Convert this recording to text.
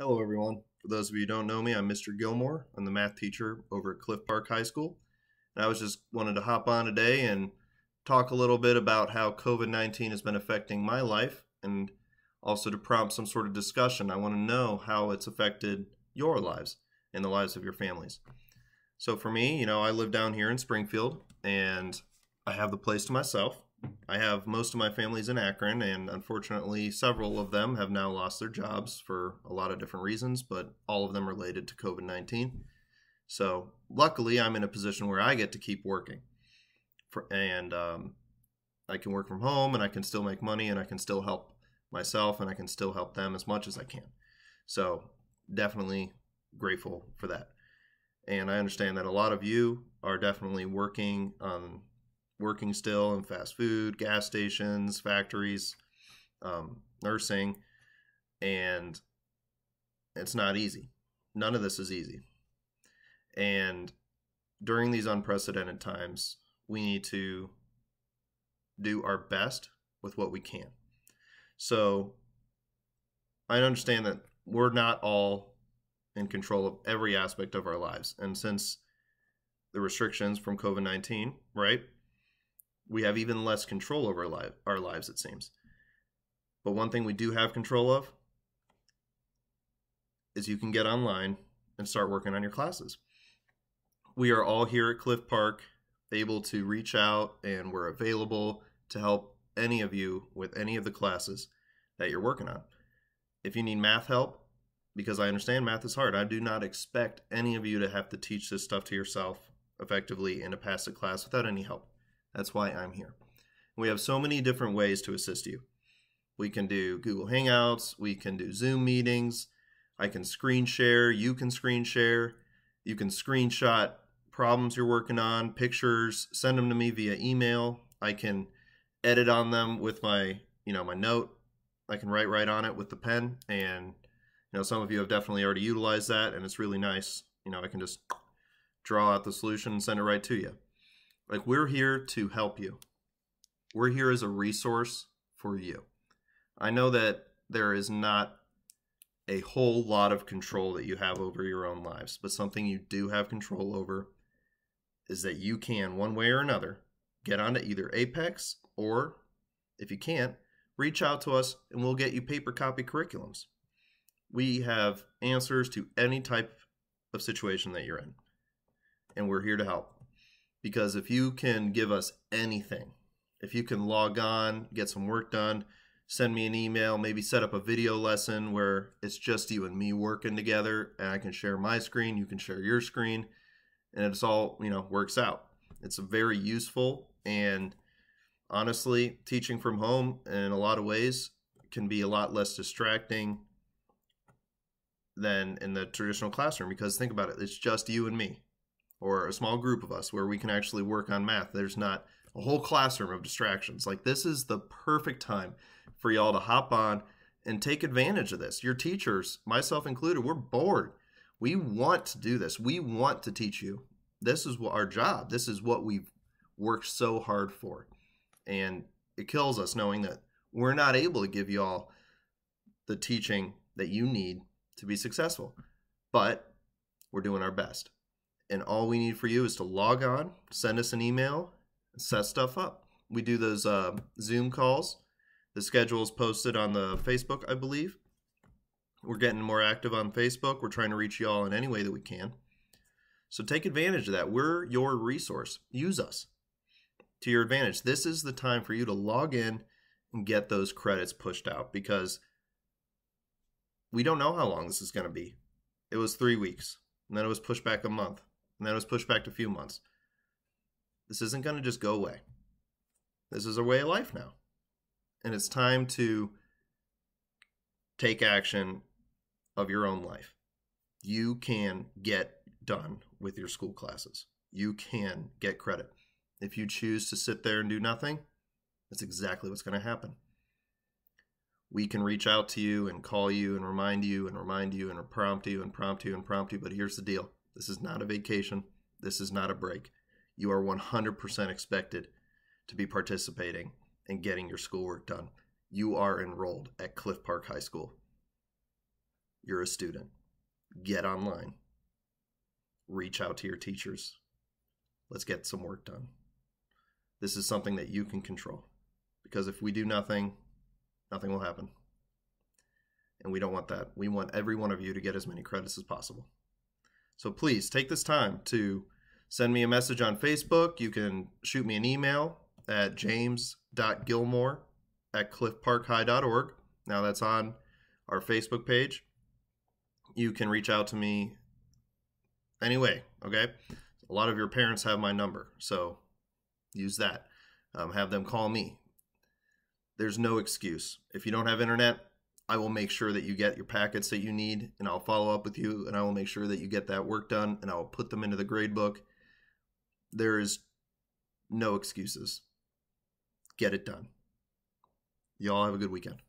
Hello, everyone. For those of you who don't know me, I'm Mr. Gilmore. I'm the math teacher over at Cliff Park High School. And I was just wanted to hop on today and talk a little bit about how COVID 19 has been affecting my life and also to prompt some sort of discussion. I want to know how it's affected your lives and the lives of your families. So, for me, you know, I live down here in Springfield and I have the place to myself. I have most of my families in Akron, and unfortunately, several of them have now lost their jobs for a lot of different reasons, but all of them related to COVID 19. So, luckily, I'm in a position where I get to keep working. For, and um, I can work from home, and I can still make money, and I can still help myself, and I can still help them as much as I can. So, definitely grateful for that. And I understand that a lot of you are definitely working on working still in fast food, gas stations, factories, um, nursing, and it's not easy. None of this is easy. And during these unprecedented times, we need to do our best with what we can. So I understand that we're not all in control of every aspect of our lives. And since the restrictions from COVID 19, right? We have even less control over our, our lives, it seems. But one thing we do have control of is you can get online and start working on your classes. We are all here at Cliff Park able to reach out and we're available to help any of you with any of the classes that you're working on. If you need math help, because I understand math is hard, I do not expect any of you to have to teach this stuff to yourself effectively in a pass a class without any help. That's why I'm here. We have so many different ways to assist you. We can do Google Hangouts, we can do Zoom meetings, I can screen share, you can screen share, you can screenshot problems you're working on, pictures, send them to me via email. I can edit on them with my, you know, my note. I can write right on it with the pen and you know, some of you have definitely already utilized that and it's really nice. You know, I can just draw out the solution and send it right to you. Like we're here to help you. We're here as a resource for you. I know that there is not a whole lot of control that you have over your own lives, but something you do have control over is that you can, one way or another, get onto either Apex or, if you can't, reach out to us and we'll get you paper copy curriculums. We have answers to any type of situation that you're in, and we're here to help because if you can give us anything, if you can log on, get some work done, send me an email, maybe set up a video lesson where it's just you and me working together and I can share my screen, you can share your screen, and it's all, you know, works out. It's very useful and honestly, teaching from home in a lot of ways can be a lot less distracting than in the traditional classroom because think about it, it's just you and me or a small group of us where we can actually work on math. There's not a whole classroom of distractions. Like this is the perfect time for y'all to hop on and take advantage of this. Your teachers, myself included, we're bored. We want to do this. We want to teach you. This is what our job. This is what we've worked so hard for. And it kills us knowing that we're not able to give y'all the teaching that you need to be successful. But we're doing our best and all we need for you is to log on, send us an email, set stuff up. We do those uh, Zoom calls. The schedule is posted on the Facebook, I believe. We're getting more active on Facebook. We're trying to reach you all in any way that we can. So take advantage of that. We're your resource. Use us to your advantage. This is the time for you to log in and get those credits pushed out because we don't know how long this is going to be. It was three weeks, and then it was pushed back a month, and then it was pushed back to a few months. This isn't going to just go away. This is a way of life now. And it's time to take action of your own life. You can get done with your school classes. You can get credit. If you choose to sit there and do nothing, that's exactly what's going to happen. We can reach out to you and call you and remind you and remind you and prompt you and prompt you and prompt you, but here's the deal this is not a vacation. This is not a break. You are 100% expected to be participating and getting your schoolwork done. You are enrolled at Cliff Park High School. you're a student. Get online. Reach out to your teachers. Let's get some work done. This is something that you can control. Because if we do nothing, nothing will happen. And we don't want that. We want every one of you to get as many credits as possible. So please take this time to send me a message on Facebook. You can shoot me an email at james.gilmore at cliffparkhigh.org. Now that's on our Facebook page. You can reach out to me anyway, okay? A lot of your parents have my number, so use that. Um, have them call me. There's no excuse. If you don't have internet, I will make sure that you get your packets that you need, and I'll follow up with you, and I will make sure that you get that work done, and I will put them into the grade book. There is no excuses. Get it done. Y'all have a good weekend.